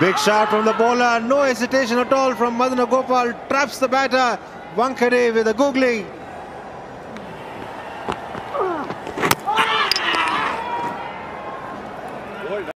Big shot from the bowler. No hesitation at all from Madhana Gopal. Traps the batter. Wankade with a googly.